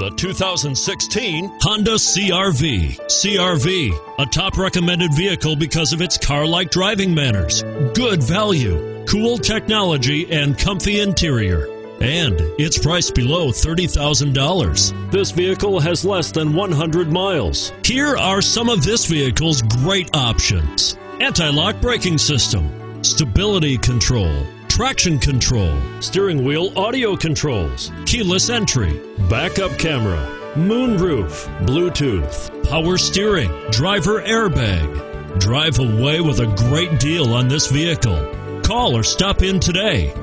The 2016 Honda CRV. CRV, a top recommended vehicle because of its car like driving manners, good value, cool technology, and comfy interior. And it's priced below $30,000. This vehicle has less than 100 miles. Here are some of this vehicle's great options anti lock braking system, stability control traction control, steering wheel audio controls, keyless entry, backup camera, moonroof, Bluetooth, power steering, driver airbag. Drive away with a great deal on this vehicle. Call or stop in today.